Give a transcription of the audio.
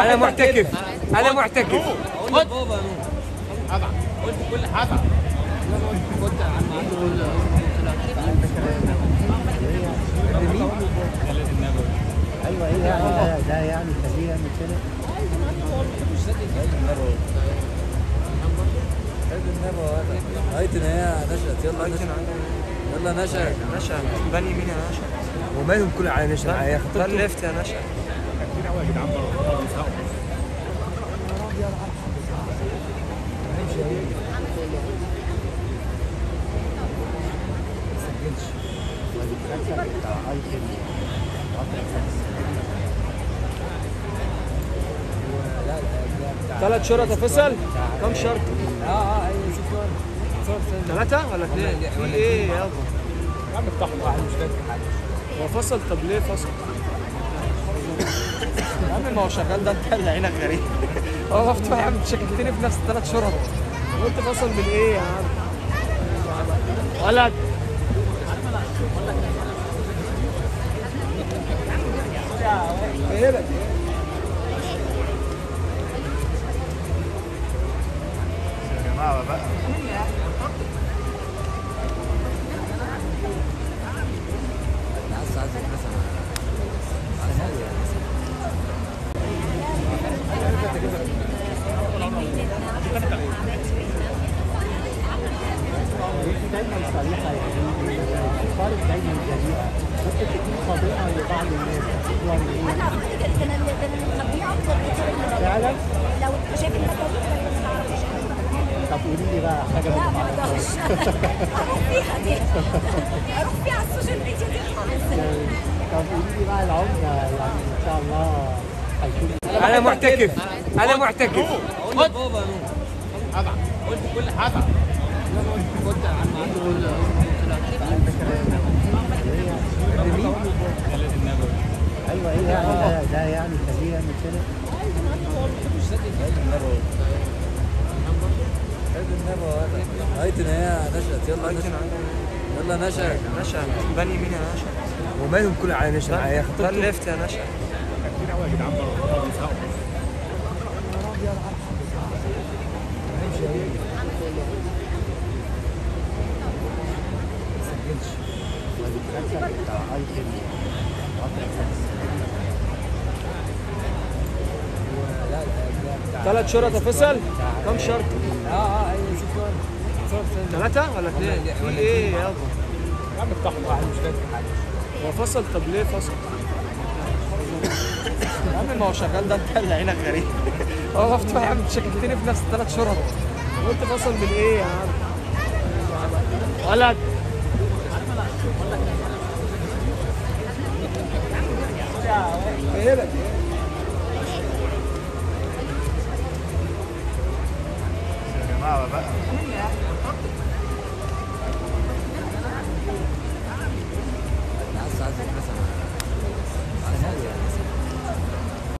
أنا معتكف. أنا معتكف. خد. بابا هبع قلت كل هبع خد يا عم أيوه إيه يعني ده, ده يعني خليه يعمل كده هايتنا يا نشأت. يلا نشأت. يلا نشأت نشا بني مين يا نشا ومالهم كل على نشا يا ده خطيبته ليفت يا بتاع ايتم ثلاث شرط يا فيصل كم شرط؟ آه آه أيوه شوف ثلاثة ولا اثنين؟ في إيه يابا؟ يا عم افتح واحد مش فاكر حاجة هو فصل طب ليه فصل؟ عم ما هو شغال ده انت عينك غريب هو مفتوح شككتني في نفس الثلاث شرط قلت فصل من إيه يا عم؟ ولد؟ يا جماعة بقى ممكن تكون لبعض الناس يعني إيه أنا اعتقد ده أنا بكتير من. فعلا لو انت شايف انك ما طب قولي لي بقى حاجة لا ما أقدرش فيها دي على السوشيال ميديا دي طب قولي لي بقى العمده يعني ان شاء الله هيكون أنا معتكف أنا معتكف خد بابا هبع قلت كل عم أيوه إيه يعني ده, ده يعني خليه يعمل كده هايتنا يا نشأت يلا نشأت يلا نشأت نشا بني مين يا نشا ومالهم كل على نشا يا خطيبته ليفت يا نشا كتير قوي يا جدعان ثلاث شرط يا فيصل كم شرط؟ آه آه ثلاثة ولا اثنين؟ في إيه يابا؟ يا عم افتح واحد مش فاكر حاجة هو فصل طب ليه فصل؟ يا عم ما هو شغال ده انت اللي عينك غريب هو مفتوح يا عم شككتني في نفس الثلاث شرط قلت فصل من إيه يا عم؟ ولد إيه بقى؟